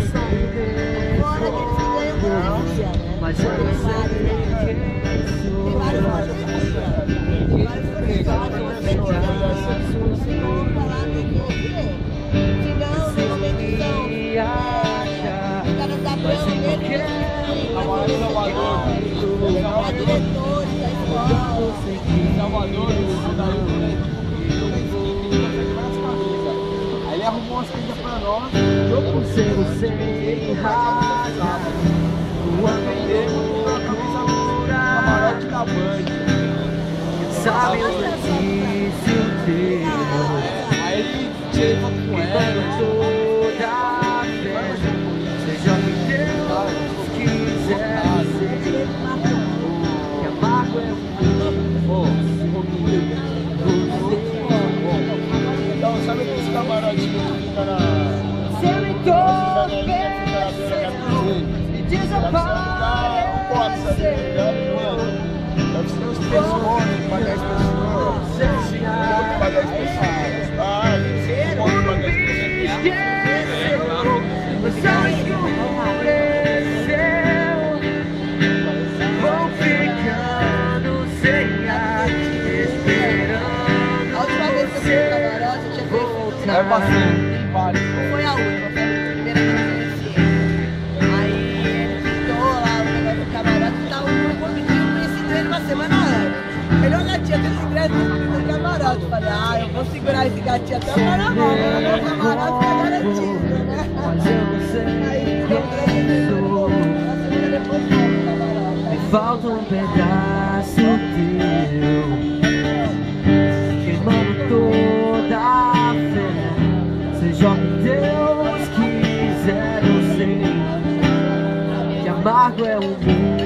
Fora que ele se ganha dia, né? Mas eu Tem sei Tem vários modos. Tem vários professores, você nós, por ser você errada. Quando vendemos a camisa do camarote da Band. sabe o difícil teu. Aí ele tirei foto com ela. Mano? Deve ser uns três pontos pra 10 pessoas. Feito Aí eu passei vários. Foi a última, foi a primeira que eu conheci. Aí ele pintou lá o negócio do camarote e tava um convidinho, conhecido ele uma semana antes. Ele, olha, tia, tem esse ingresso no camarote. Eu falei, ah, eu vou segurar esse gatinho até o carnaval, né? Meu camarote tá garantido, né? Mas não Aí meses depois, uma semana depois no camarote. Aí, Falta um pedaço amargo é o mundo